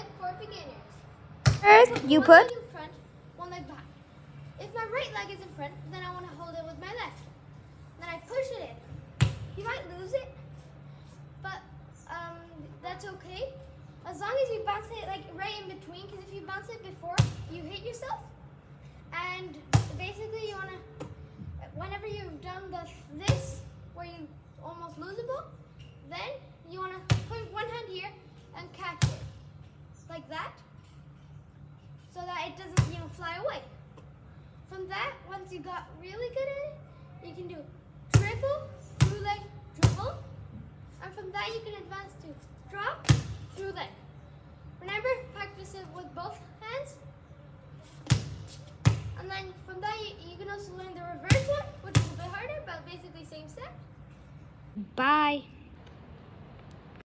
leg for beginners. Earth, you put. in front, one leg back. If my right leg is in front, then I want to hold it with my left. Then I push it in. You might lose it, but um, that's okay. As long as you bounce it like right in between, because if you bounce it before, you hit yourself. And basically, you want to, whenever you've done the this, where you almost lose the ball, then like that, so that it doesn't, you know, fly away. From that, once you got really good at it, you can do dribble, through leg, dribble, and from that you can advance to drop, through leg. Remember, practice it with both hands. And then from that, you, you can also learn the reverse one, which is a bit harder, but basically same step. Bye.